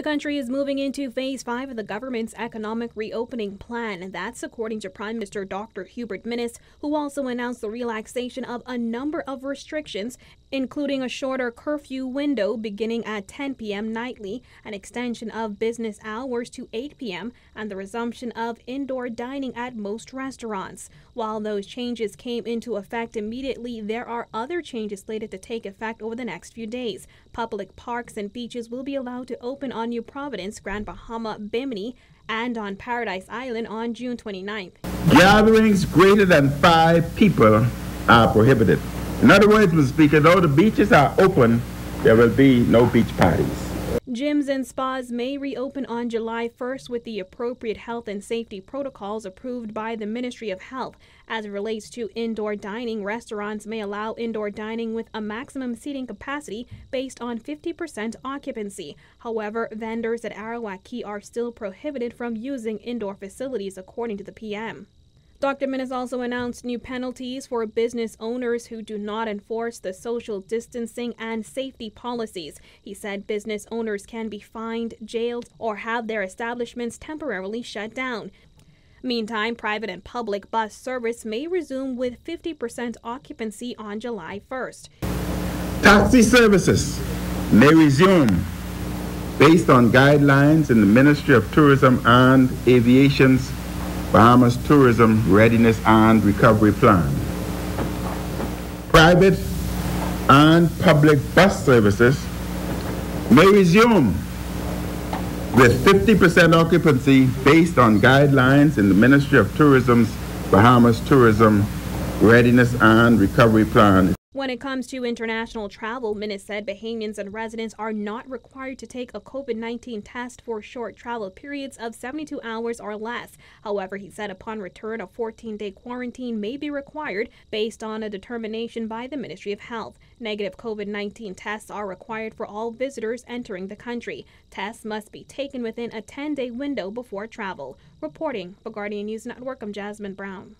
The country is moving into phase five of the government's economic reopening plan, and that's according to Prime Minister Dr. Hubert Minnis, who also announced the relaxation of a number of restrictions, including a shorter curfew window beginning at 10 p.m. nightly, an extension of business hours to 8 p.m., and the resumption of indoor dining at most restaurants. While those changes came into effect immediately, there are other changes slated to take effect over the next few days. Public parks and beaches will be allowed to open on New Providence, Grand Bahama, Bimini, and on Paradise Island on June 29th. Gatherings greater than five people are prohibited. In other words, Mr. Speaker, though the beaches are open, there will be no beach parties. Gyms and spas may reopen on July 1st with the appropriate health and safety protocols approved by the Ministry of Health. As it relates to indoor dining, restaurants may allow indoor dining with a maximum seating capacity based on 50% occupancy. However, vendors at Arawak Cay are still prohibited from using indoor facilities, according to the PM. Dr. Minnis also announced new penalties for business owners who do not enforce the social distancing and safety policies. He said business owners can be fined, jailed, or have their establishments temporarily shut down. Meantime, private and public bus service may resume with 50% occupancy on July 1st. Taxi services may resume based on guidelines in the Ministry of Tourism and Aviation's Bahamas Tourism Readiness and Recovery Plan. Private and public bus services may resume with 50% occupancy based on guidelines in the Ministry of Tourism's Bahamas Tourism Readiness and Recovery Plan. When it comes to international travel, Minnis said Bahamians and residents are not required to take a COVID 19 test for short travel periods of 72 hours or less. However, he said upon return, a 14 day quarantine may be required based on a determination by the Ministry of Health. Negative COVID 19 tests are required for all visitors entering the country. Tests must be taken within a 10 day window before travel. Reporting for Guardian News Network, I'm Jasmine Brown.